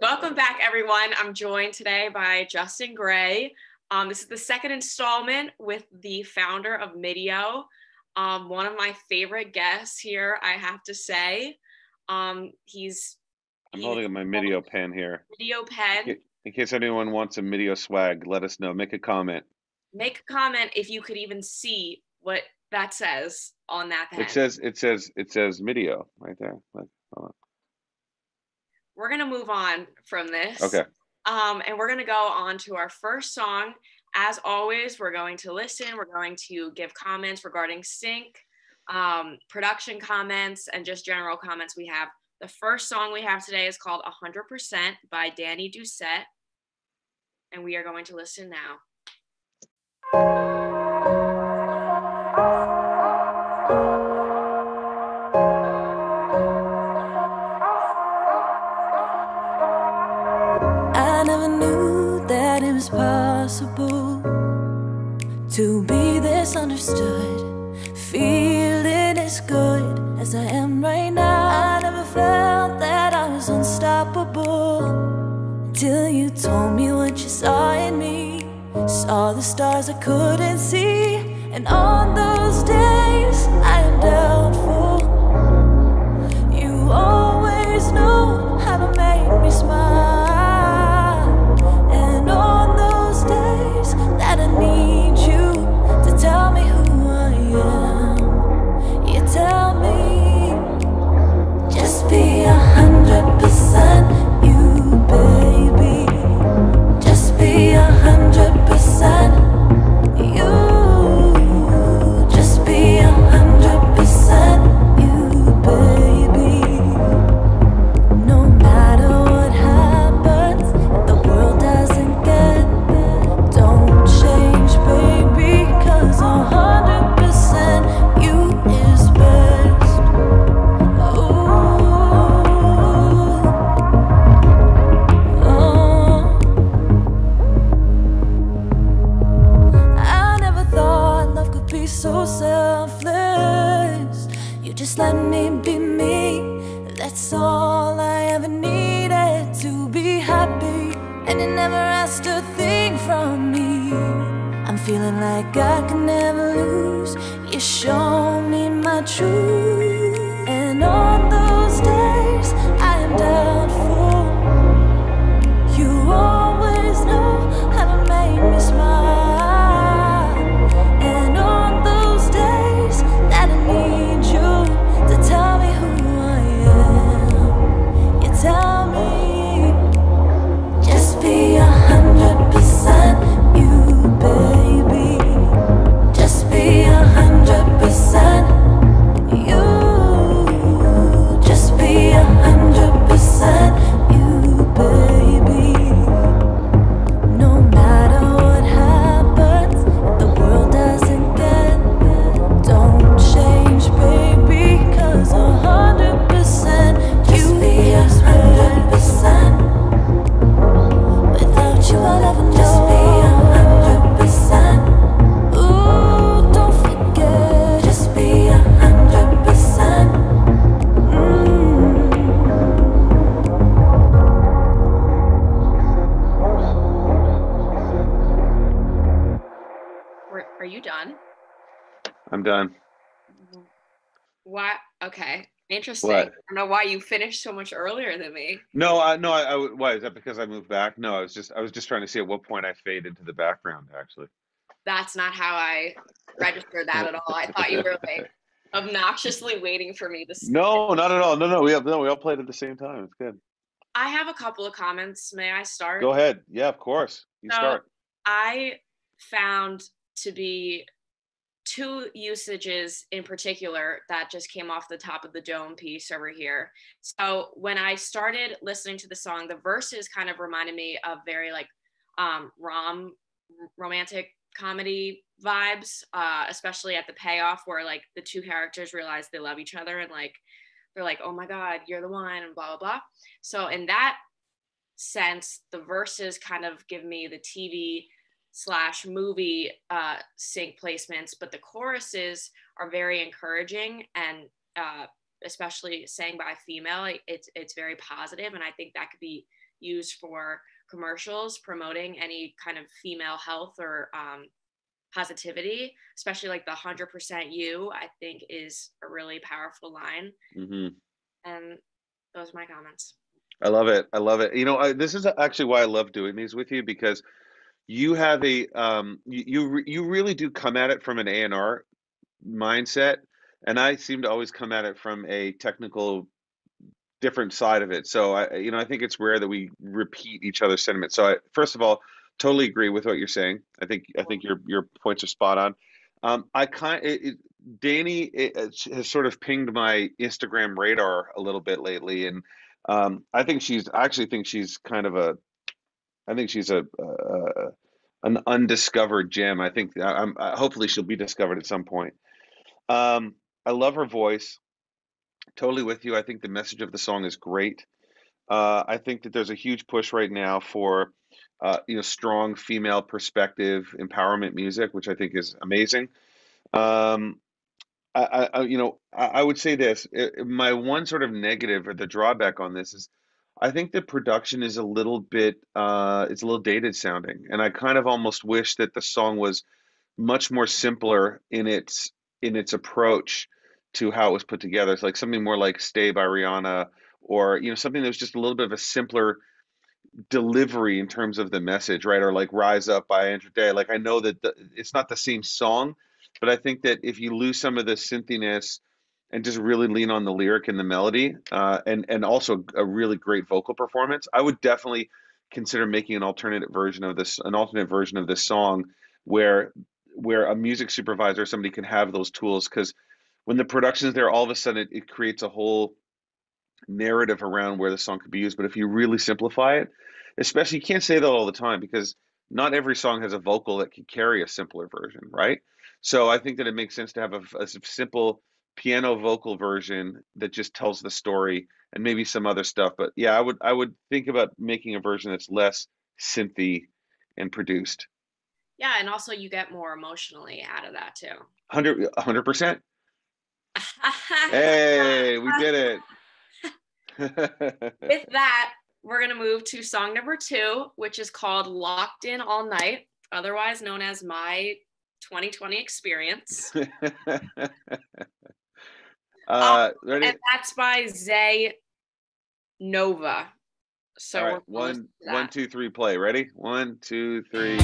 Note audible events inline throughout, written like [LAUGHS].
Welcome back, everyone. I'm joined today by Justin Gray. Um, this is the second installment with the founder of MDIIO. Um, one of my favorite guests here, I have to say. Um, he's. I'm holding up my MDIIO pen here. MDIIO pen. In case anyone wants a MDIIO swag, let us know. Make a comment. Make a comment if you could even see what that says on that pen. It says it says it says MDIIO right there. Like, hold on. We're gonna move on from this. Okay. Um, and we're going to go on to our first song. As always, we're going to listen, we're going to give comments regarding sync, um, production comments, and just general comments we have. The first song we have today is called 100% by Danny Doucette, and we are going to listen now. To be this understood. Feeling as good as I am right now. I never felt that I was unstoppable until you told me what you saw in me. Saw the stars I couldn't see, and on those days I am doubtful. Interesting. What? I don't know why you finished so much earlier than me. No, I no, I, I why is that because I moved back? No, I was just I was just trying to see at what point I faded to the background actually. That's not how I registered that at all. I thought you were like [LAUGHS] obnoxiously waiting for me to. s- No, not at all. No, no, we have no, we all played at the same time. It's good. I have a couple of comments. May I start? Go ahead. Yeah, of course. You So, start. I found to be two usages in particular that just came off the top of the dome piece over here. So when I started listening to the song, the verses kind of reminded me of very like um, rom romantic comedy vibes, uh, especially at the payoff where like the two characters realize they love each other and like they're like, oh my god, you're the one, and blah blah blah. So in that sense, the verses kind of give me the TV slash movie uh, sync placements, but the choruses are very encouraging and uh, especially sang by a female, it's it's very positive, and I think that could be used for commercials promoting any kind of female health or um, positivity, especially like the 100% you, I think is a really powerful line. hmm And those are my comments. I love it. I love it. You know, I, this is actually why I love doing these with you because you have a um you you, really do come at it from an A&R mindset and I seem to always come at it from a technical different side of it. So I you know, I think it's rare that we repeat each other's sentiments. So I first of all, totally agree with what you're saying. I think I think your your points are spot on. Um I kind it, it, Danny it, it's- has sort of pinged my Instagram radar a little bit lately and um, I think she's. I actually think she's kind of a. I think she's a, a an undiscovered gem. I think I- I'm. uh, Hopefully, she'll be discovered at some point. Um, I love her voice. Totally with you. I think the message of the song is great. Uh, I think that there's a huge push right now for, uh, you know, strong female perspective empowerment music, which I think is amazing. Um, I, I, you know, I, I would say this. i- i- My one sort of negative or the drawback on this is, I think the production is a little bit, uh, it's a little dated sounding, and I kind of almost wish that the song was much more simpler in its in its approach to how it was put together. It's like something more like "Stay" by Rihanna, or you know, something that was just a little bit of a simpler delivery in terms of the message, right? Or like "Rise Up" by Andra Day. Like I know that the, it's not the same song, but I think that if you lose some of the synthiness and just really lean on the lyric and the melody, uh, and and also a really great vocal performance, I would definitely consider making an alternative version of this, an alternate version of this song, where where a music supervisor, somebody can have those tools, because when the production's there, all of a sudden it, it creates a whole narrative around where the song could be used. But if you really simplify it, especially you can't say that all the time because not every song has a vocal that can carry a simpler version, right? So I think that it makes sense to have a simple piano vocal version that just tells the story and maybe some other stuff. But yeah, I would I would think about making a version that's less synthy and produced. Yeah, and also you get more emotionally out of that too. 100 percent. Hey, we did it. [LAUGHS] With that, we're going to move to song number two, which is called Locked In All Night, otherwise known as My 2020 Experience. [LAUGHS] uh, ready? and that's by Zay Nova. So All we're right, gonna listen one, to one, that. two, three, play. Ready? One, two, three.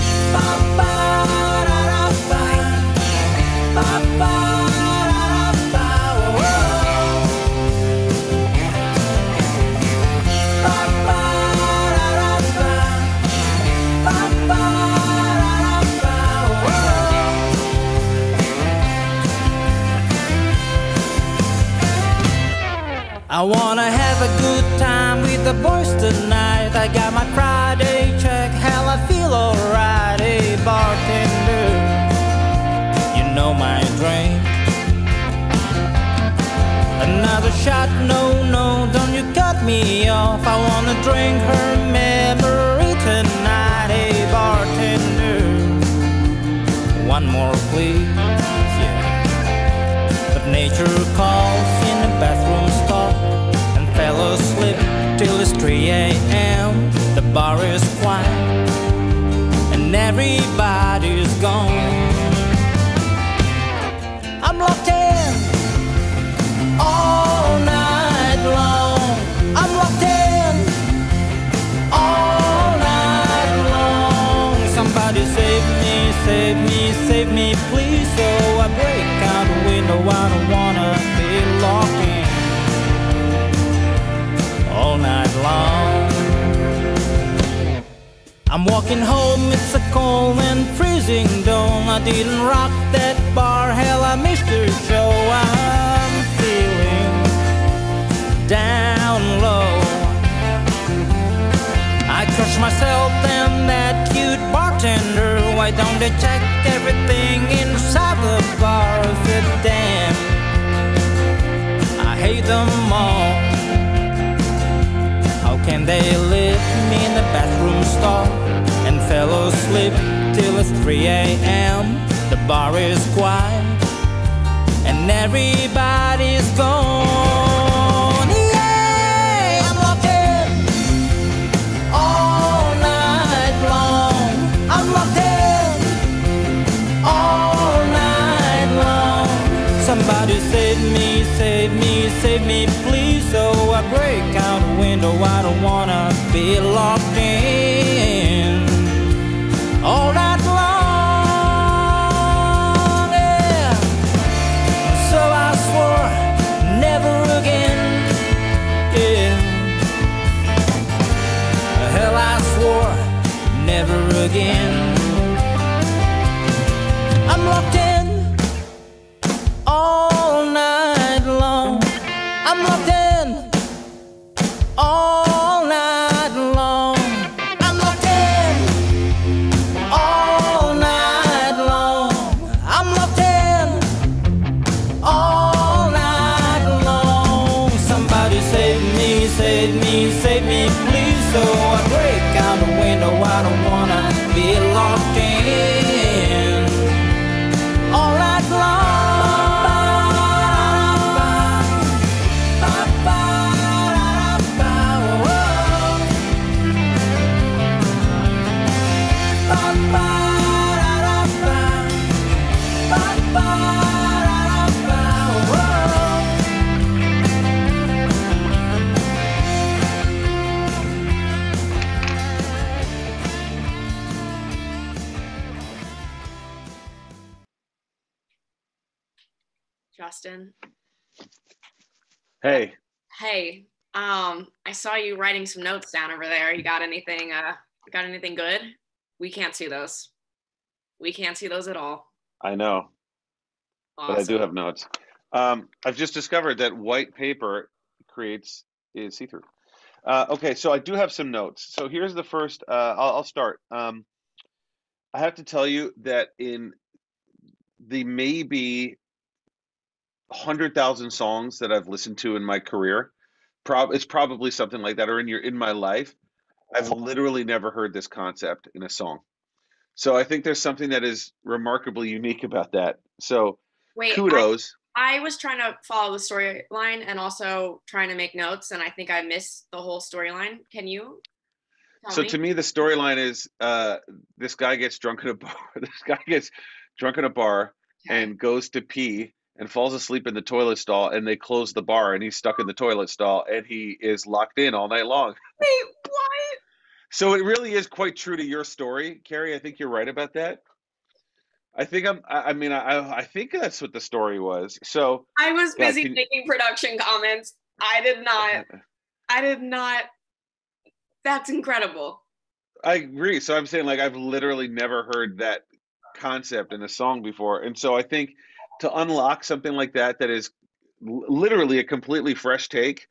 I wanna have a good time with the boys tonight. I got my Friday check, hell, I feel alright. Hey, bartender, you know my drink. Another shot, no, no, don't you cut me off. I wanna drink her memory tonight. Hey, bartender, one more please. Yeah. But nature calls in the bathroom till it's 3 a.m. The bar is quiet And everybody's I'm walking home, it's a cold and freezing dawn. I didn't rock that bar, hell, I missed the show. I'm feeling down low. I crush myself and that cute bartender. Why don't they check everything inside the bar? Said, damn, I hate them all. How can they leave me in the bathroom stall fell asleep till it's 3 a.m. The bar is quiet and everybody's gone. Yeah, I'm locked in all night long. I'm locked in all night long. Somebody save me, save me, save me, please. So I break out the window. I don't wanna be locked in. Um, I saw you writing some notes down over there. You got anything? Uh, got anything good? We can't see those. We can't see those at all. I know, Awesome. but I do have notes. Um, I've just discovered that white paper creates is see-through. Uh, okay, so I do have some notes. So here's the first. Uh, I'll, I'll start. Um, I have to tell you that in the maybe hundred thousand songs that I've listened to in my career, prob it's probably something like that, or in your in my life, I've literally never heard this concept in a song. So I think there's something that is remarkably unique about that. So Wait, kudos. I was trying to follow the storyline and also trying to make notes, and I think I missed the whole storyline. Can you? So me? to me, the storyline is uh, this guy gets drunk in a bar. [LAUGHS] This guy gets drunk in a bar Okay. and goes to pee and falls asleep in the toilet stall. And they close the bar and he's stuck in the toilet stall and he is locked in all night long. [LAUGHS] Wait, what? So it really is quite true to your story, Keri. I think you're right about that. I think I'm. I I mean, I I think that's what the story was. So I was Yeah, busy can- making production comments. I did not. [LAUGHS] I did not. That's incredible. I agree. So I'm saying like I've literally never heard that concept in a song before. And so I think to unlock something like that that is literally a completely fresh take.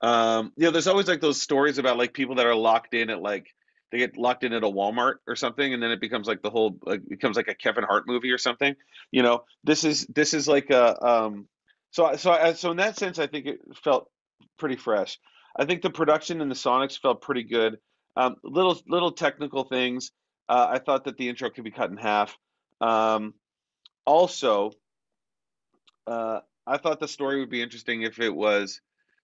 Um, you know, there's always like those stories about like people that are locked in at like they get locked in at a Walmart or something, and then it becomes like the whole like becomes like a Kevin Hart movie or something. You know, this is this is like a um so so so in that sense I think it felt pretty fresh. I think the production and the sonics felt pretty good. Um, little little technical things. Uh, I thought that the intro could be cut in half. Um, also, uh, I thought the story would be interesting if it was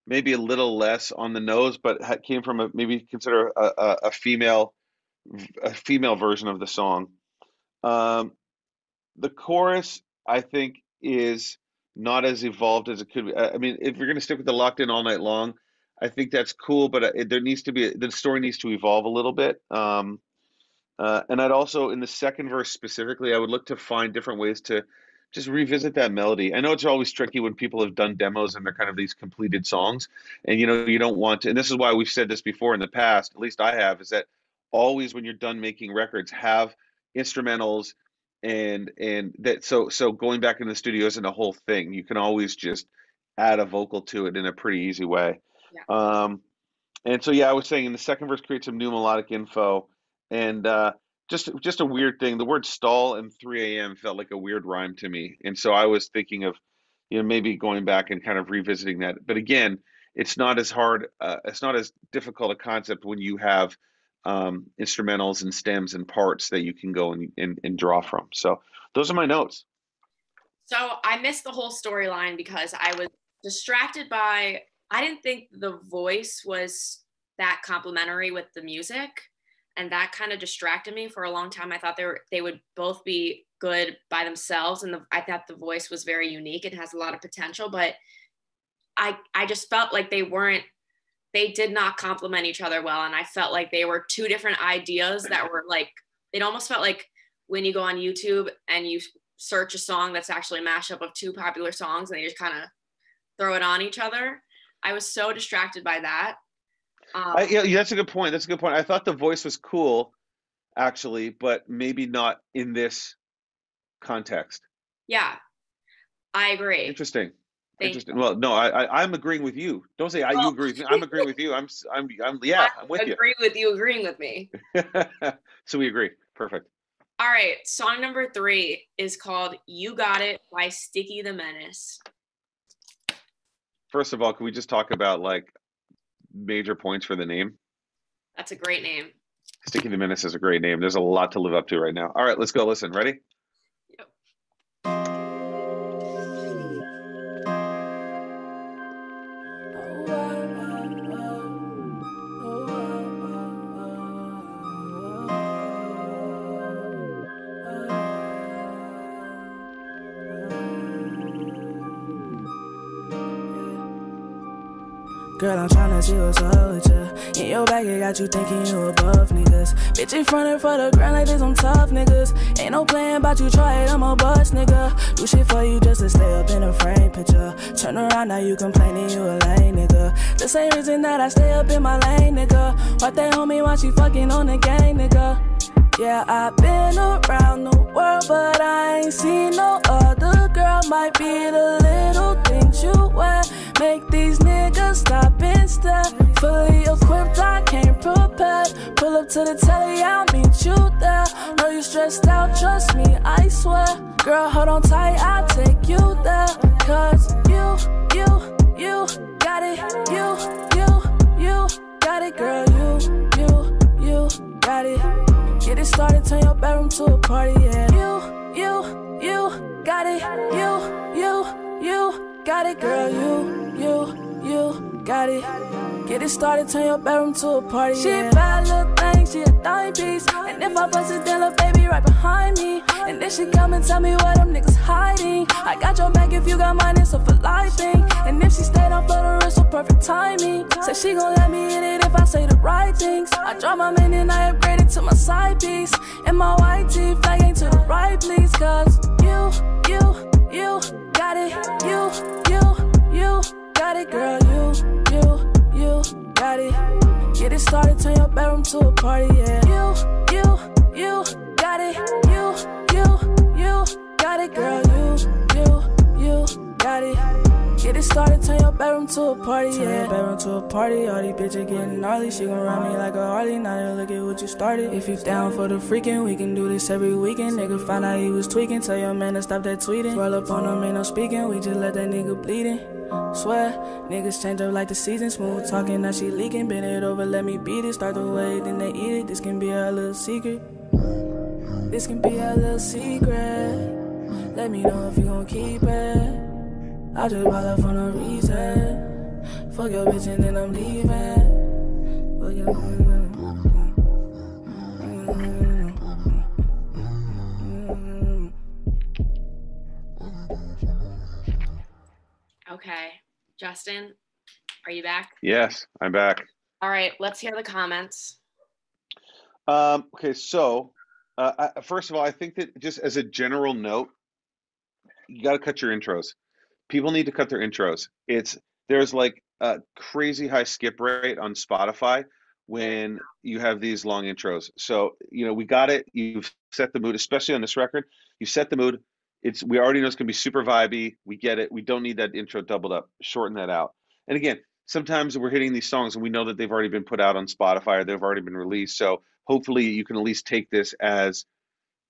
maybe a little less on the nose, but came from a maybe consider a, a, a female a female version of the song. Um, the chorus, I think, is not as evolved as it could be. I mean, if you're going to stick with the locked in all night long, I think that's cool, but uh, it, there needs to be the story needs to evolve a little bit. Um, uh, and I'd also, in the second verse specifically, I would look to find different ways to just revisit that melody. I know it's always tricky when people have done demos and they're kind of these completed songs, and you know you don't want to. And this is why we've said this before in the past. At least I have, is that always when you're done making records, have instrumentals and and that so so going back in the studio isn't a whole thing. You can always just add a vocal to it in a pretty easy way. Um, and so yeah, I was saying in the second verse create some new melodic info and uh just just a weird thing. The word stall and 3 a.m. felt like a weird rhyme to me. And so I was thinking of, you know, maybe going back and kind of revisiting that. But again, it's not as hard, uh, it's not as difficult a concept when you have um, instrumentals and stems and parts that you can go and, and, and draw from. So those are my notes. So I missed the whole storyline because I was distracted by. I didn't think the voice was that complimentary with the music, and that kind of distracted me for a long time. I thought they were they would both be good by themselves, and the, I thought the voice was very unique and has a lot of potential. But I I just felt like they weren't they did not complement each other well and i felt like they were two different ideas that were like it almost felt like when you go on youtube and you search a song that's actually a mashup of two popular songs and they just kind of throw it on each other i was so distracted by that um, I, yeah, that's a good point. That's a good point. I thought the voice was cool, actually, but maybe not in this context. yeah i agree Interesting. Thank Interesting. Well, no, I, I I'm agreeing with you. Don't say I. You Oh. agree with me. [LAUGHS] I'm agreeing with you. I'm I'm I'm yeah. I'm with you. agree with you agreeing with me [LAUGHS] so we agree. Perfect. all right song number three is called you got it by sticky the menace First of all, can we just talk about like major points for the name? that's a great name Sticky the Menace is a great name. There's a lot to live up to right now. All right, let's go listen. Ready? Girl, I'm tryna see what's up with ya. In your bag, it got you thinking you above niggas. Bitch, in front of for the ground like this, I'm tough niggas. Ain't no playing about you, try it, I'm a bust nigga. Do shit for you just to stay up in a frame picture. Turn around, now you complaining you a lame nigga. The same reason that I stay up in my lane, nigga. What they homie while she fucking on the gang, nigga. Yeah, I've been around the world, but I ain't seen no other girl. Might be the little things you wear. Make these niggas stop stare. Fully equipped, I came prepared. Pull up to the telly, I'll meet you there. Know you stressed out, trust me, I swear. Girl, hold on tight, I'll take you there. Cause you, you, you got it. You, you, you got it, girl. You, you, you got it. Get it started, turn your bedroom to a party, yeah. You, you, you got it. You, you, you got it, girl. You, you, you got it. Get it started, turn your bedroom to a party. She a bad little thing, she a dime piece. And if I bust it down, baby right behind me. And then she come and tell me where them niggas hiding. I got your back if you got mine, it's a for life thing. And if she stayed off of the wrist, so perfect timing. Say she gon' let me hit it if I say the right things. I drop my man and I upgraded to my side piece. And my white tee flagging to the right, please. Cause you, you, you got it. You got it, girl. You, you, you got it. Get it started, turn your bedroom to a party, yeah. You, you, you got it. You, you, you got it, girl. You, you, you got it. Get it started, turn your bedroom to a party, yeah. Turn your bedroom to a party, all these bitches getting gnarly. She gon' run me like a Harley, now you look at what you started. If you down for the freaking, we can do this every weekend. Nigga find out he was tweaking, tell your man to stop that tweeting. Roll up on him, ain't no speaking, we just let that nigga bleeding. Swear, niggas change up like the season, smooth talking, now she leaking. Bend it over, let me beat it. Start the way, then they eat it. This can be a little secret. This can be a little secret. Let me know if you gon' keep it. I just bought up for no reason. Fuck your bitch and then I'm leaving. Fuck your okay justin are you back Yes, I'm back. all right let's hear the comments Um, okay, so uh, I, first of all, I think that just as a general note, you got to cut your intros. People need to cut their intros. It's there's like a crazy high skip rate on Spotify when you have these long intros. So you know we got it. You've set the mood, especially on this record. You set the mood. It's we already know it's gonna be super vibey. We get it. We don't need that intro doubled up. Shorten that out. And again, sometimes we're hitting these songs and we know that they've already been put out on Spotify or they've already been released. So hopefully you can at least take this as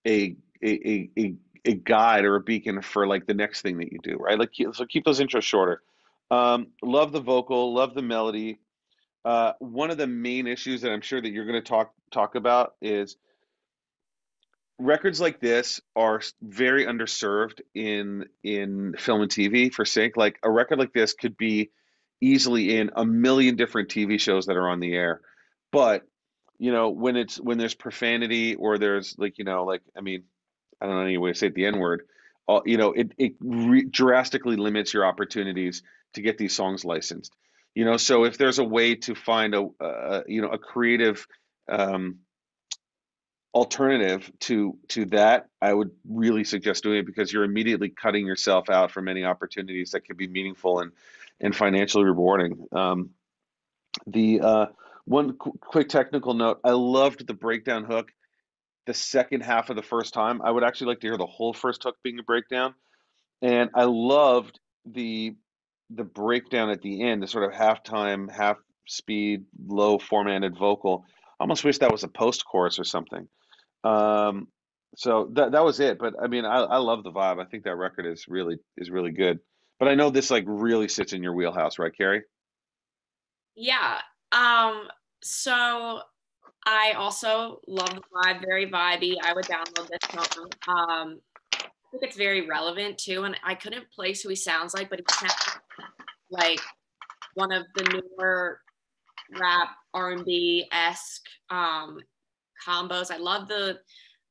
a a a, a, a guide or a beacon for like the next thing that you do, right? Like so keep those intros shorter. Um, love the vocal, love the melody. Uh, one of the main issues that I'm sure that you're going to talk talk about is records like this are very underserved in in film and TV for sync. Like a record like this could be easily in a million different TV shows that are on the air, but you know when it's when there's profanity or there's like you know like I mean I don't know any way to say it, the N word. Uh, you know it it re- drastically limits your opportunities to get these songs licensed. you know so if there's a way to find a, you know a creative um, alternative to to that i would really suggest doing it because you're immediately cutting yourself out from any opportunities that could be meaningful and and financially rewarding um, the uh, one qu- quick technical note i loved the breakdown hook the second half of the first time i would actually like to hear the whole first hook being a breakdown and i loved the the breakdown at the end the sort of halftime half speed low formatted vocal I almost wish that was a post chorus or something um, so that that was it. But I mean, I I love the vibe. I think that record is really is really good. But I know this like really sits in your wheelhouse, right, Keri? Yeah. Um, so I also love the vibe, very vibey. I would download this song. Um, I think it's very relevant too, and I couldn't place who he sounds like, but he sounds like one of the newer rap R and B esque um, combos. I love the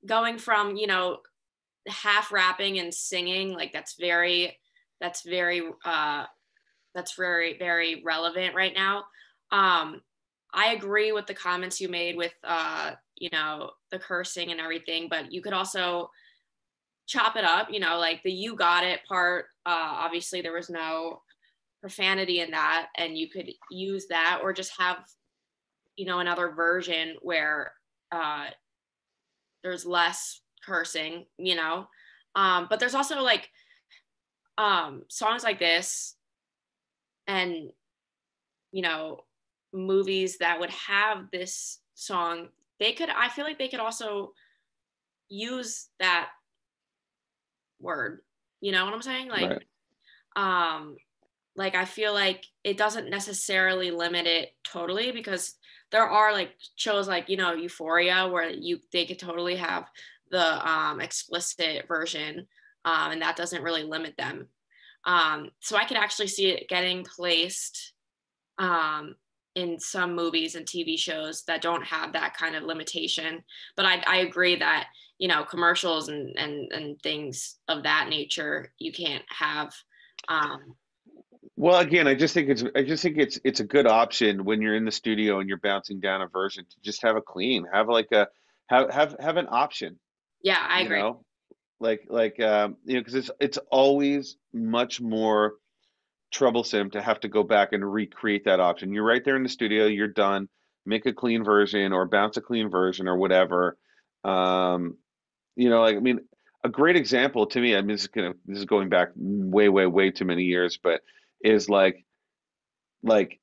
going from, you know, half rapping and singing. Like that's very, that's very, uh, that's very, very relevant right now. Um, I agree with the comments you made with, uh, you know, the cursing and everything, but you could also chop it up, you know, like the you got it part. Uh, obviously, there was no profanity in that, and you could use that or just have, you know, another version where uh, there's less cursing, you know. Um, but there's also like um, songs like this, and you know, movies that would have this song. They could, I feel like they could also use that word. You know what I'm saying? Like, right. um, like I feel like it doesn't necessarily limit it totally because there are like shows like you know Euphoria where you they could totally have the um, explicit version, um, and that doesn't really limit them. Um, so I could actually see it getting placed um, in some movies and TV shows that don't have that kind of limitation. But I, I agree that you know commercials and and and things of that nature you can't have um, well, again, I just think it's I just think it's it's a good option when you're in the studio and you're bouncing down a version to just have a clean, have like a have have have an option. Yeah, I agree. Know? Like like um, you know, because it's it's always much more troublesome to have to go back and recreate that option. You're right there in the studio, you're done. Make a clean version or bounce a clean version or whatever. Um, you know, like I mean, a great example to me. I mean, this is gonna this is going back way, way, way too many years, but is like like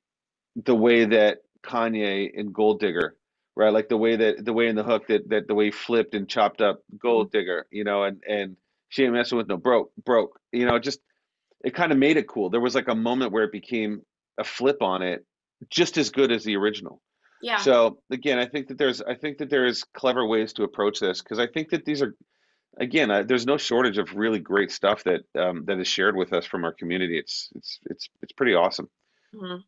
the way that Kanye in Gold Digger, right? Like the way that the way in the hook that that the way he flipped and chopped up Gold mm-hmm. Digger, you know, and and she ain't messing with no broke broke, you know, just it kind of made it cool. There was like a moment where it became a flip on it, just as good as the original. Yeah. So again, I think that there's I think that there's clever ways to approach this because I think that these are again, uh, there's no shortage of really great stuff that um, that is shared with us from our community. It's it's it's it's pretty awesome. Mm-hmm.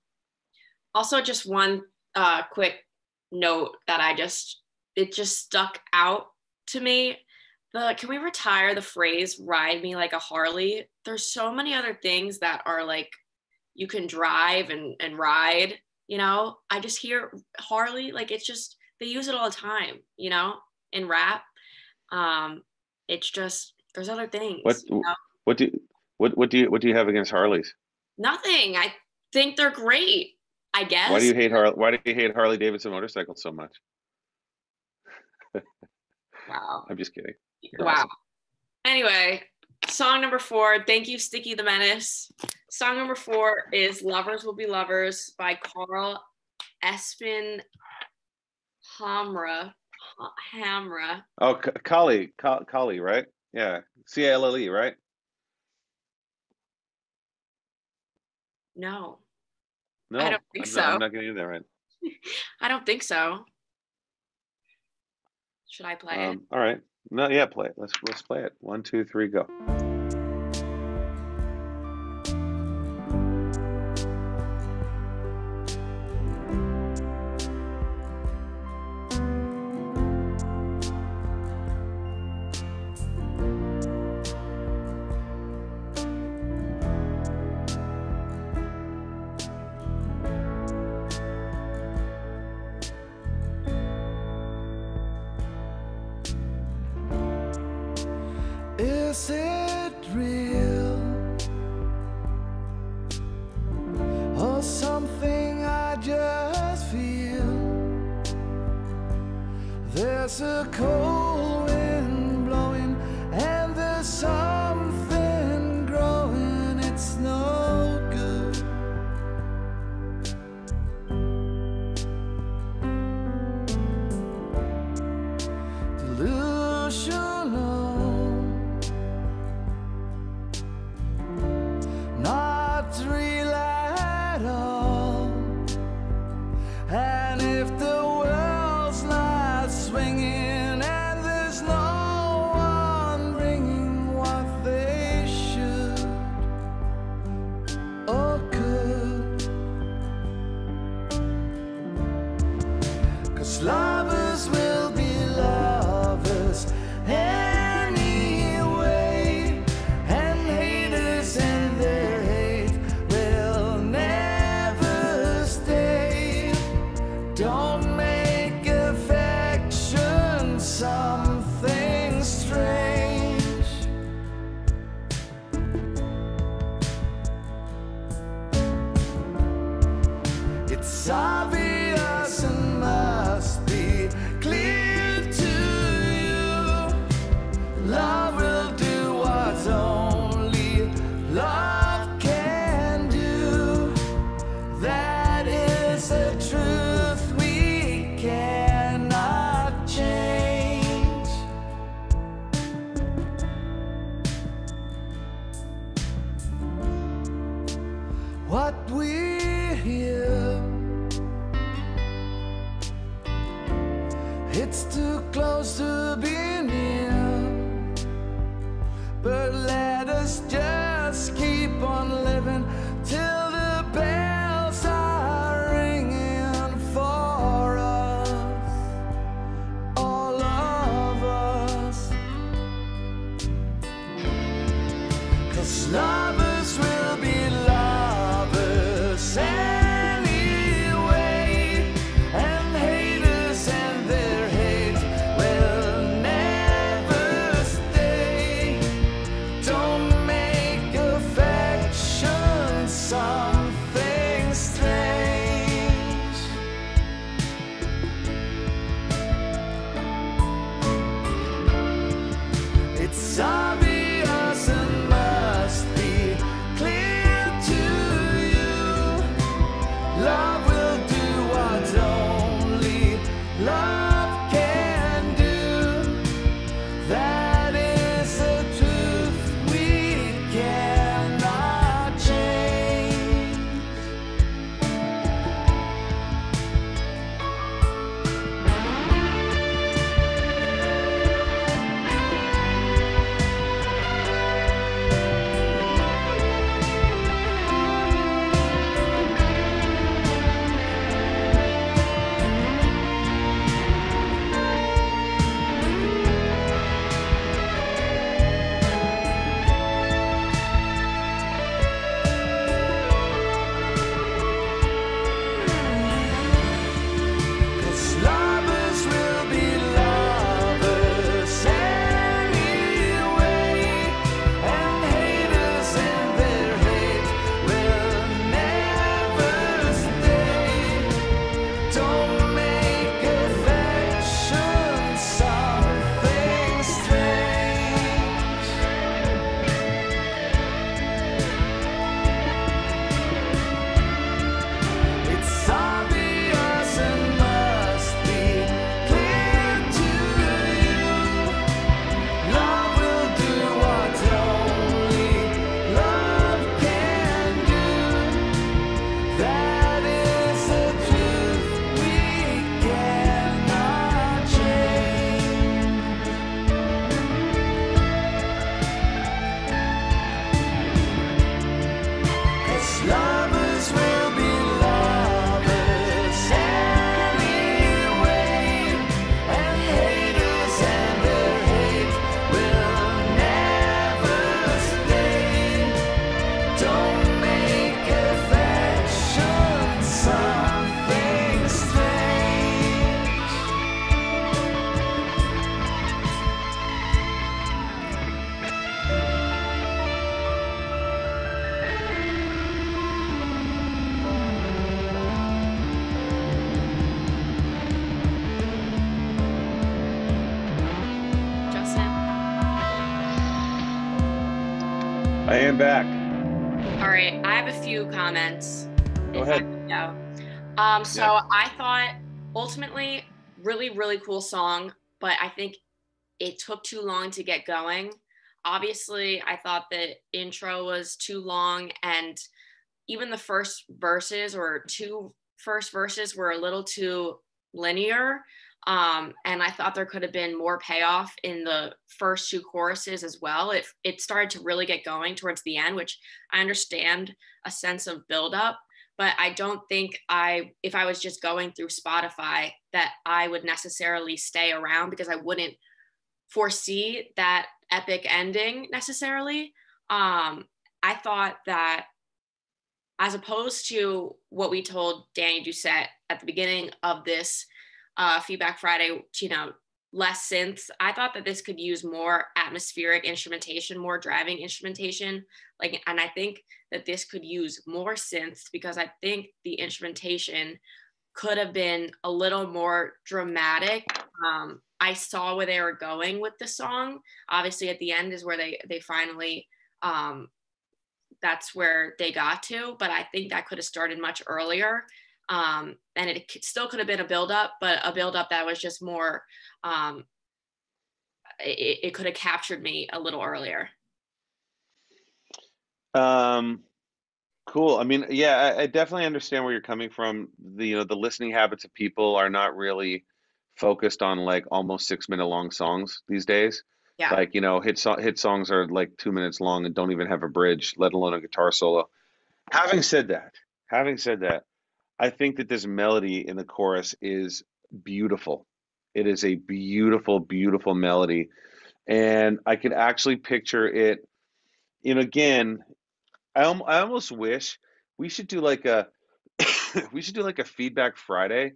Also, just one uh, quick note that I just it just stuck out to me. The can we retire the phrase "ride me like a Harley"? There's so many other things that are like you can drive and and ride. You know, I just hear Harley like it's just they use it all the time. You know, in rap. Um, it's just there's other things. What you know? what do what what do you what do you have against Harleys? Nothing. I think they're great. I guess. Why do you hate Harley? Why do you hate Harley Davidson motorcycles so much? [LAUGHS] wow. I'm just kidding. Wow. Anyway, song number four. Thank you, Sticky the Menace. Song number four is "Lovers Will Be Lovers" by Carl Espen Hamra. Hamra. Oh, Kali, Kali, right? Yeah, C A L L E, right? No. No, I don't think I'm so. Not, I'm not going to do that right. [LAUGHS] I don't think so. Should I play um, it? All right. No, yeah, play it. Let's let's play it. One, two, three, go. Is I have a few comments. Go if I ahead. Um, so Yeah. I thought ultimately really, really cool song, but I think it took too long to get going. Obviously, I thought the intro was too long, and even the first verses or two first verses were a little too linear. Um, and I thought there could have been more payoff in the first two choruses as well. It it started to really get going towards the end, which I understand a sense of buildup, but I don't think I, if I was just going through Spotify, that I would necessarily stay around because I wouldn't foresee that epic ending necessarily. Um, I thought that as opposed to what we told Danny Doucette at the beginning of this uh, Feedback Friday, you know, less synths, I thought that this could use more atmospheric instrumentation, more driving instrumentation. Like, and I think that this could use more synths because I think the instrumentation could have been a little more dramatic. Um, I saw where they were going with the song. Obviously, at the end is where they they finally um, that's where they got to. But I think that could have started much earlier. Um, and it still could have been a build up, but a build up that was just more, um, it, it could have captured me a little earlier. Um, cool. I mean, yeah, I, I definitely understand where you're coming from. The, you know, the listening habits of people are not really focused on like almost six minute long songs these days. Yeah. Like, you know, hit so hit songs are like two minutes long and don't even have a bridge, let alone a guitar solo. Having said that, having said that, I think that this melody in the chorus is beautiful. It is a beautiful, beautiful melody. And I could actually picture it, know, again, I, I almost wish we should do like a [COUGHS] we should do like a feedback Friday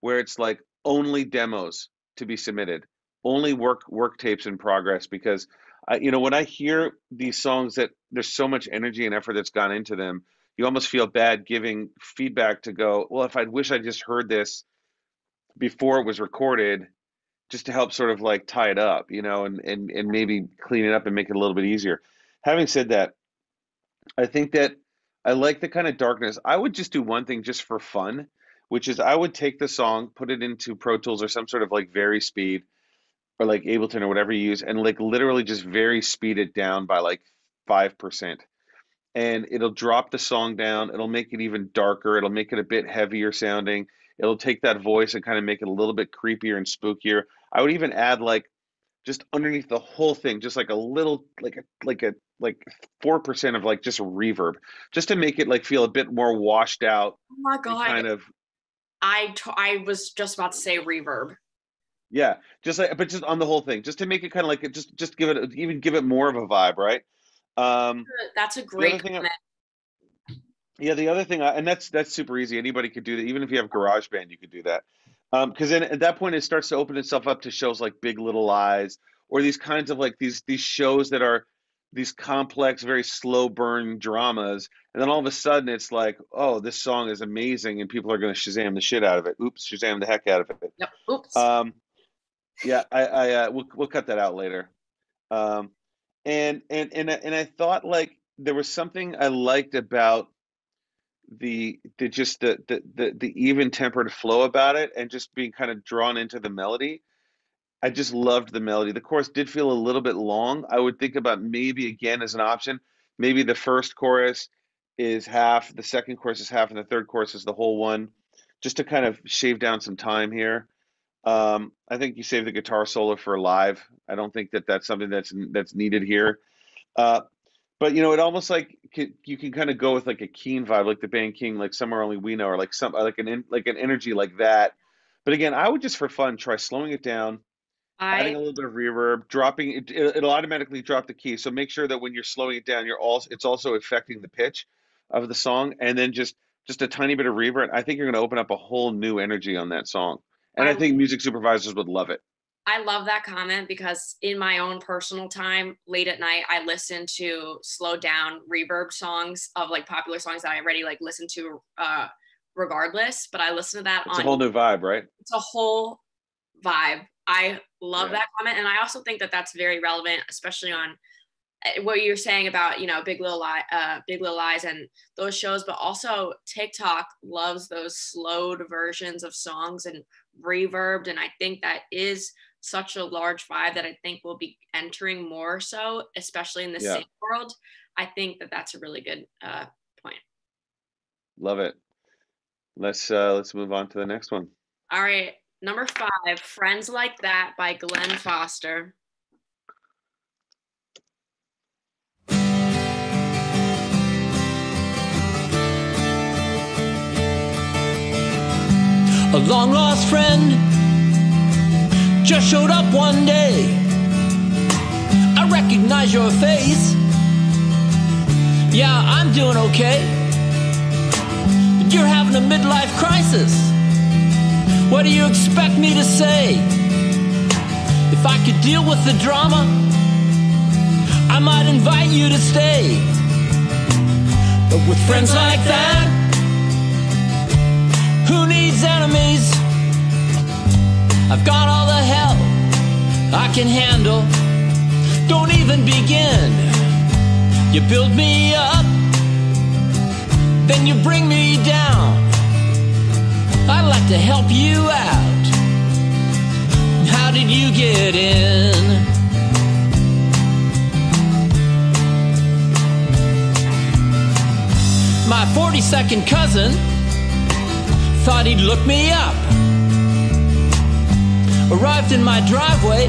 where it's like only demos to be submitted, only work work tapes in progress because I you know when I hear these songs that there's so much energy and effort that's gone into them, you almost feel bad giving feedback to go, well, if I wish I just heard this before it was recorded just to help sort of like tie it up, you know, and and and maybe clean it up and make it a little bit easier. Having said that, I think that I like the kind of darkness. I would just do one thing just for fun, which is I would take the song, put it into Pro Tools or some sort of like Varispeed or like Ableton or whatever you use, and like literally just varispeed it down by like 5%. And it'll drop the song down. It'll make it even darker. It'll make it a bit heavier sounding. It'll take that voice and kind of make it a little bit creepier and spookier. I would even add like just underneath the whole thing, just like a little, like a, like a, like 4% of like just a reverb, just to make it like feel a bit more washed out Oh my God. kind of, I, t- I was just about to say reverb. yeah, just like, but just on the whole thing, just to make it kind of like, just, just give it, even give it more of a vibe, right? Um, That's a great thing I- Yeah, the other thing, I- and that's that's super easy. Anybody could do that. Even if you have GarageBand, you could do that. Because then at that point, it starts to open itself up to shows like Big Little Lies or these kinds of like these these shows that are these complex, very slow burn dramas. And then all of a sudden, it's like, oh, this song is amazing, and people are going to Shazam the shit out of it. Oops, Shazam the heck out of it. Yep. Oops. Um, yeah, I, I uh, we'll we'll cut that out later. Um, and and and I- and I thought like there was something I liked about the the just the the the, the even tempered flow about it, and just being kind of drawn into the melody. I just loved the melody. The chorus did feel a little bit long. I would think about maybe again as an option, maybe the first chorus is half, the second chorus is half, and the third chorus is the whole one, just to kind of shave down some time here. Um, I think you save the guitar solo for live. I don't think that that's something that's that's needed here. Uh, but you know, it almost like you can kind of go with like a Keane vibe, like the band Keane, like somewhere only we know, or like some like an like an energy like that. But again, I would just for fun try slowing it down, adding a little bit of reverb, dropping it. it- It'll automatically drop the key. So make sure that when you're slowing it down, you're also it's also affecting the pitch of the song, and then just just a tiny bit of reverb. I think you're going to open up a whole new energy on that song, and I I- think music supervisors would love it. I love that comment because in my own personal time, late at night, I listen to slow down reverb songs of like popular songs that I already like listen to uh regardless. But I listen to that It's on a whole new vibe, right? it's a whole vibe. I love Yeah. that comment. And I also think that that's very relevant, especially on uh, what you're saying about you know Big Little Lie, uh, Big Little Lies, and those shows, but also TikTok loves those slowed versions of songs and reverbed, and I think that is such a large vibe that I think will be entering more so, especially in the Yeah. same world. I think that that's a really good uh, point. Love it. Let's uh let's move on to the next one. All right, number five, "Friends Like That" by Glenn Foster. A long lost friend just showed up one day. I recognize your face. Yeah, I'm doing okay. But you're having a midlife crisis. What do you expect me to say? If I could deal with the drama, I might invite you to stay. But with friends like that, who needs enemies? I've got all the help I can handle. Don't even begin. You build me up, then you bring me down. I'd like to help you out. How did you get in? My 42nd cousin thought he'd look me up. Arrived in my driveway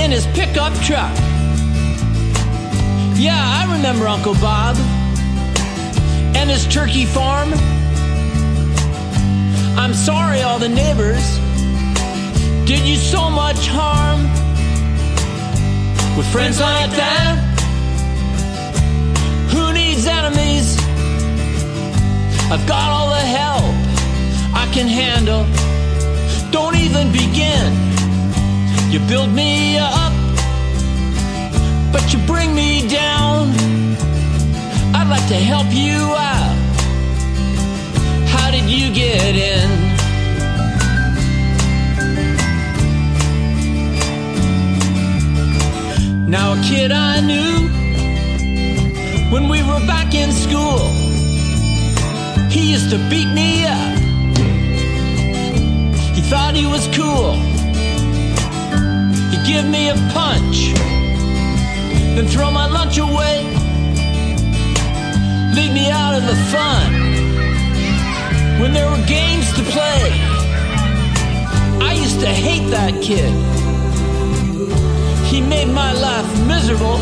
in his pickup truck. Yeah, I remember Uncle Bob and his turkey farm. I'm sorry, all the neighbors did you so much harm. With friends like that, who needs enemies? I've got all the help I can handle. Don't even begin. You build me up, but you bring me down. I'd like to help you out. How did you get in? Now, a kid I knew when we were back in school. He used to beat me up. He thought he was cool. He'd give me a punch, then throw my lunch away, leave me out of the fun. When there were games to play, I used to hate that kid. He made my life miserable.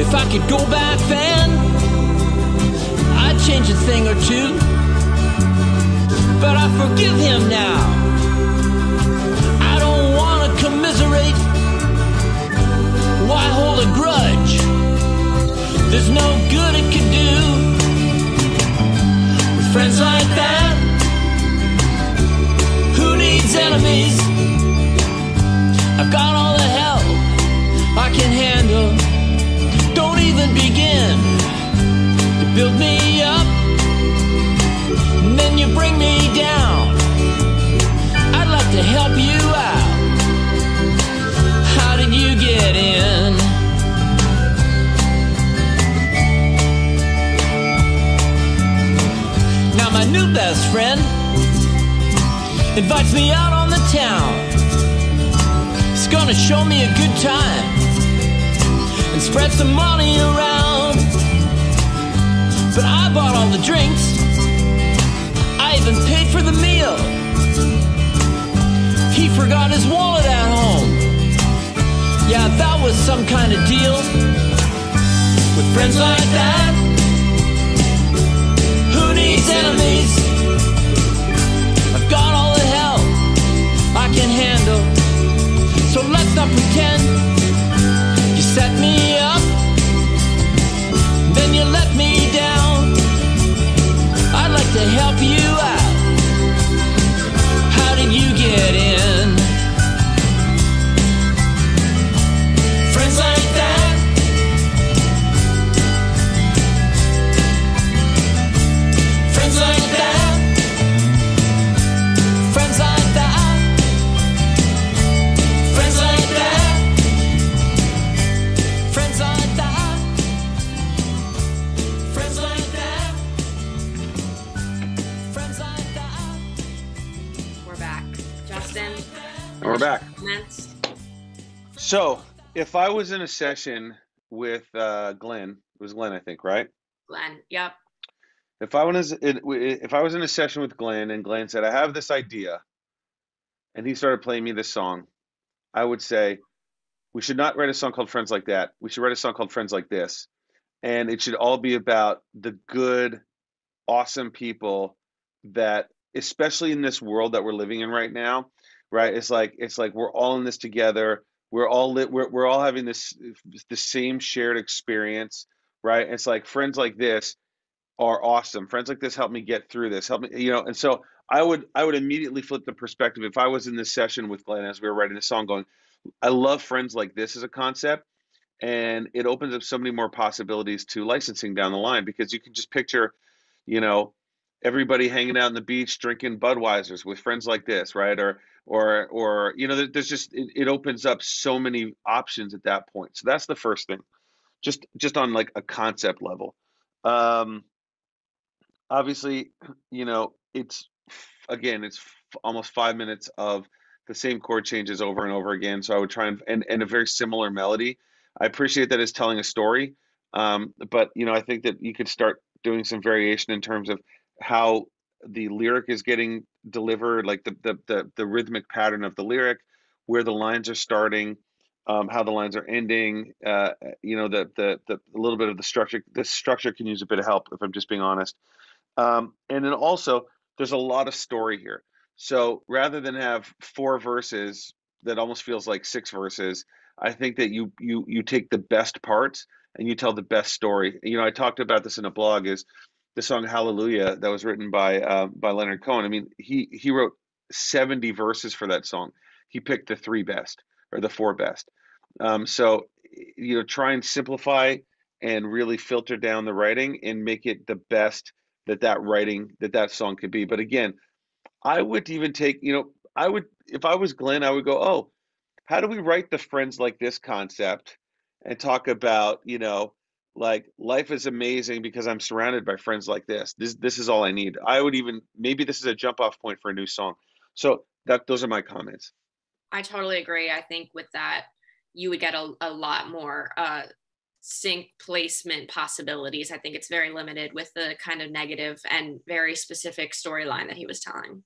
If I could go back then, change a thing or two. But I forgive him now. I don't want to commiserate. Why hold a grudge? There's no good it could do. With friends like that, who needs enemies? I've got all the help I can handle. Don't even begin. Build me up, and then you bring me down. I'd like to help you out. How did you get in? Now, my new best friend invites me out on the town. He's gonna show me a good time and spread some money around. But I bought all the drinks. I even paid for the meal. He forgot his wallet at home. Yeah, that was some kind of deal. With friends like that, if I was in a session with uh, Glenn, it was Glenn, I think, right? Glenn. Yep. If I was in, if I was in a session with Glenn and Glenn said, "I have this idea," and he started playing me this song, I would say, "We should not write a song called Friends Like That. We should write a song called Friends Like This." And it should all be about the good, awesome people that, especially in this world that we're living in right now, right? It's like it's like we're all in this together. We're all lit. We're we're all having this the same shared experience, right? It's like friends like this are awesome. Friends like this help me get through this. Help me, you know. And so I would I would immediately flip the perspective if I was in this session with Glenn as we were writing the song, going, I love friends like this as a concept, and it opens up so many more possibilities to licensing down the line because you can just picture, you know, everybody hanging out on the beach drinking Budweisers with friends like this, right? Or or or you know, there's just it, it opens up so many options at that point. So that's the first thing, just just on like a concept level. Um, obviously, [CLEARS THROAT] you know, it's again, it's almost five minutes of the same chord changes over and over again. So I would try and and, and a very similar melody. I appreciate that it's telling a story, um, but you know, I think that you could start doing some variation in terms of how the lyric is getting delivered, like the the the, the rhythmic pattern of the lyric, where the lines are starting. Um, how the lines are ending, uh, you know, the, the the a little bit of the structure. The structure can use a bit of help if I'm just being honest. Um, and then also, there's a lot of story here. So rather than have four verses that almost feels like six verses, I think that you you you take the best parts and you tell the best story. You know, I talked about this in a blog. Is the song Hallelujah that was written by uh, by Leonard Cohen? I mean, he he wrote 70 verses for that song. He picked the three best or the four best. Um, so you know, try and simplify and really filter down the writing and make it the best that that writing that that song could be. But again, I would even take, you know, I would if I was Glenn, I would go, "Oh, how do we write the friends like this concept and talk about, you know, like life is amazing because I'm surrounded by friends like this. This this is all I need." I would even maybe this is a jump off point for a new song. So that those are my comments. I totally agree. I think with that, you would get a, a lot more uh, sync placement possibilities. I think it's very limited with the kind of negative and very specific storyline that he was telling.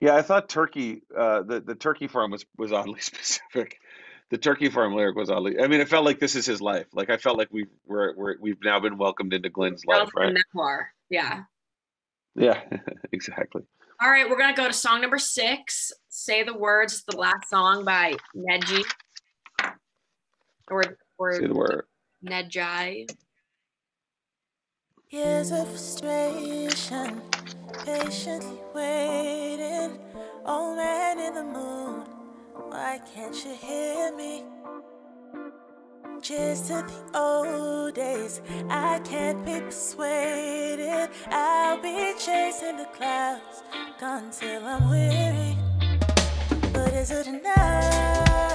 Yeah, I thought Turkey, uh, the the Turkey farm was was oddly [LAUGHS] specific. The Turkey farm lyric was oddly. I mean, it felt like this is his life. Like I felt like we we're, we're we've now been welcomed into Glenn's life, was like a right? memoir. Yeah. Yeah, [LAUGHS] exactly. All right, we're gonna go to song number six. Say the words. It's the last song by Neji. Or or Say the word. Nejai. Years of frustration, patiently waiting. Old man in the moon, why can't you hear me? Cheers to the old days, I can't be persuaded. I'll be chasing the clouds, until I'm weary. But is it enough?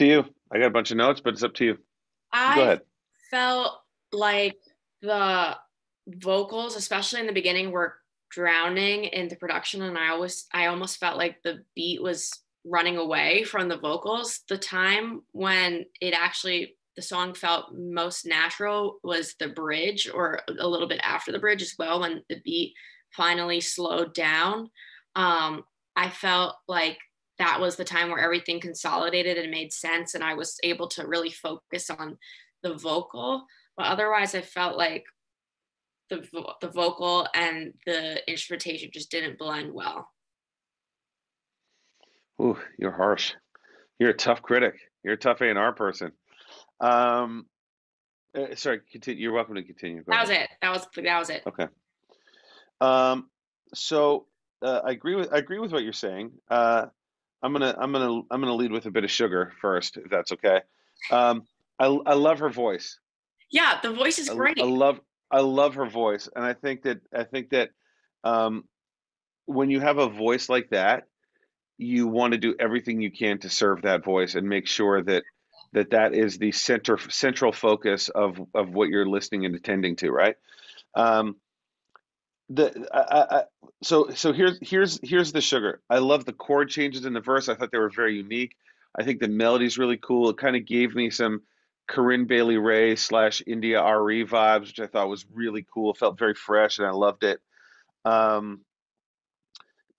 To you. I got a bunch of notes, but it's up to you. I Go ahead. felt like the vocals, especially in the beginning, were drowning in the production, and I always, I almost felt like the beat was running away from the vocals. The time when it actually the song felt most natural was the bridge, or a little bit after the bridge as well, when the beat finally slowed down. Um, I felt like that was the time where everything consolidated and made sense, and I was able to really focus on the vocal. But otherwise, I felt like the vo- the vocal and the instrumentation just didn't blend well. Ooh, you're harsh. You're a tough critic. You're a tough A&R person. Um, uh, sorry, continue. You're welcome to continue. Go That was ahead. it. That was that was it. Okay. Um, so uh, I agree with I agree with what you're saying. Uh, I'm gonna I'm gonna I'm gonna lead with a bit of sugar first, if that's okay. Um, I I love her voice. Yeah, the voice is I, great. I love I love her voice, and I think that I think that um, when you have a voice like that, you want to do everything you can to serve that voice and make sure that that that is the center central focus of of what you're listening and attending to, right? Um, the I, I, so so here's here's here's the sugar. I love the chord changes in the verse. I thought they were very unique. I think the melody's really cool. It kind of gave me some Corinne Bailey Rae slash India.Arie vibes, which I thought was really cool. Felt very fresh, and I loved it. Um,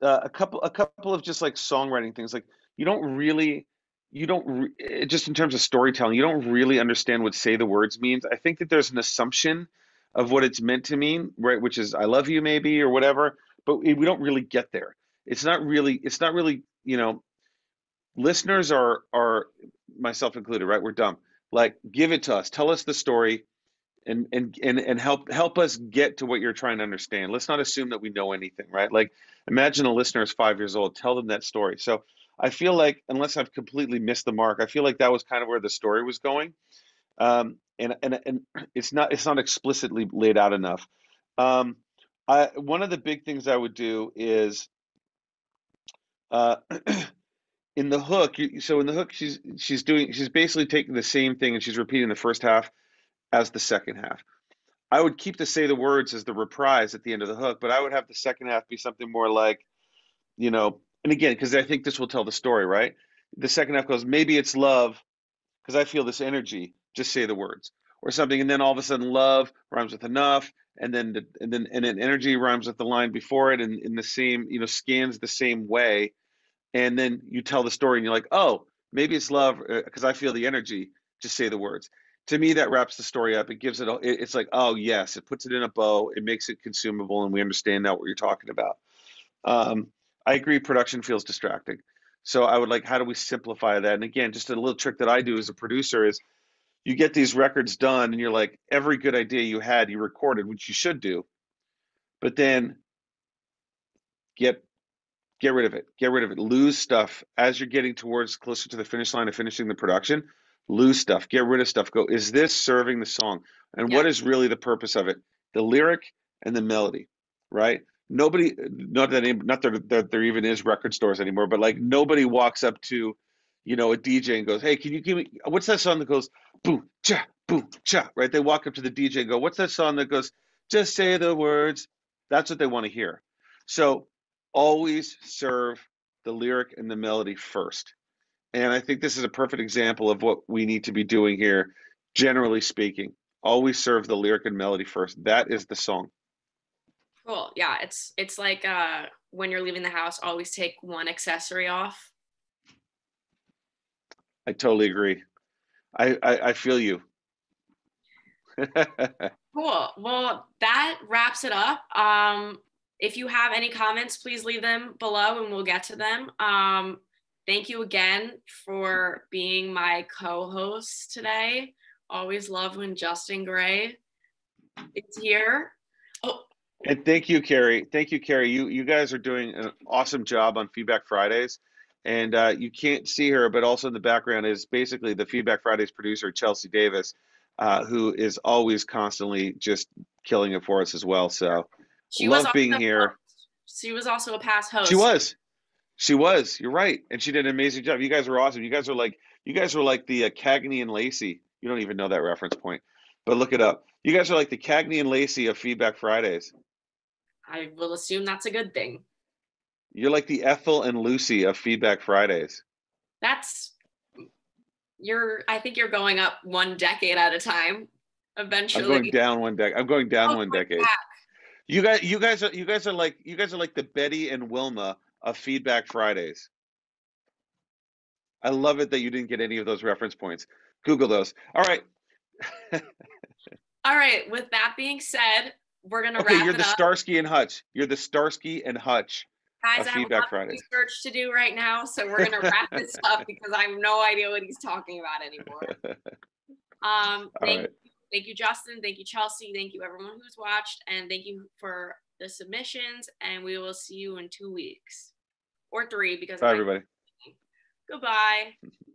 uh, a couple a couple of just like songwriting things. Like you don't really you don't re- eh, just in terms of storytelling, you don't really understand what say the words means. I think that there's an assumption of what it's meant to mean, right? Which is I love you maybe or whatever, but we don't really get there. It's not really it's not really, you know, listeners are are myself included, right? We're dumb. Like give it to us. Tell us the story and and and and help help us get to what you're trying to understand. Let's not assume that we know anything, right? Like imagine a listener is 5 years old, tell them that story. So I feel like unless I've completely missed the mark, I feel like that was kind of where the story was going. Um and and and it's not it's not explicitly laid out enough. Um I one of the big things I would do is uh [CLEARS THROAT] in the hook so in the hook she's she's doing she's basically taking the same thing and she's repeating the first half as the second half. I would keep the say the words as the reprise at the end of the hook but i would have the second half be something more like you know and again because i think this will tell the story right? The second half goes maybe it's love because i feel this energy just say the words or something and then all of a sudden love rhymes with enough and then the, and then and then energy rhymes with the line before it and in the same you know scans the same way. And then you tell the story and you're like oh maybe it's love because i feel the energy. Just say the words. To me that wraps the story up. It gives it a, it's like oh yes. It puts it in a bow. It makes it consumable and we understand now what you're talking about. Um, i agree production feels distracting. So I would like, how do we simplify that? And again, just a little trick that I do as a producer is you get these records done and you're like, every good idea you had, you recorded, which you should do. But then get get rid of it. Get rid of it. Lose stuff as you're getting towards closer to the finish line of finishing the production. Lose stuff. Get rid of stuff. Go, is this serving the song? And Yeah. what is really the purpose of it? The lyric and the melody, right? Nobody, not that not that, that there even is record stores anymore, but like nobody walks up to, you know, a DJ and goes, "Hey, can you give me what's that song that goes boom cha boom cha?" Right? They walk up to the DJ and go, "What's that song that goes just say the words?" That's what they want to hear. So always serve the lyric and the melody first. And I think this is a perfect example of what we need to be doing here, generally speaking. Always serve the lyric and melody first. That is the song. Cool. Yeah, it's it's like uh when you're leaving the house, always take one accessory off. I totally agree. I I, I feel you. [LAUGHS] Cool. Well, that wraps it up. Um, if you have any comments, please leave them below and we'll get to them. Um, thank you again for being my co-host today. Always love when Justin Gray is here. Oh, And thank you, Keri. Thank you, Keri. You you guys are doing an awesome job on Feedback Fridays. And uh, you can't see her, but also in the background is basically the Feedback Fridays producer, Chelsea Davis, uh, who is always constantly just killing it for us as well. So she Love was being here. She was also a past host. she was, she was. You're right, and she did an amazing job. You guys were awesome. You guys are like you guys were like the uh, Cagney and Lacey. You don't even know that reference point, but look it up. You guys are like the Cagney and Lacey of Feedback Fridays. I will assume that's a good thing. You're like the Ethel and Lucy of Feedback Fridays. That's you're. I think you're going up one decade at a time. Eventually, I'm going down one decade. I'm going down Oh, one decade. back. You guys, you guys are, you guys are like, you guys are like the Betty and Wilma of Feedback Fridays. I love it that you didn't get any of those reference points. Google those. All right. [LAUGHS] All right. With that being said, we're gonna Okay, wrap you're the up. Starsky and Hutch. You're the Starsky and Hutch. Guys, I have a Feedback Fridays. research to do right now, so we're gonna wrap this [LAUGHS] up because I have no idea what he's talking about anymore. [LAUGHS] Um, thank, right. thank you, Justin. Thank you, Chelsea. Thank you, everyone who's watched, and thank you for the submissions. And we will see you in two weeks or three because Bye, everybody. goodbye. [LAUGHS]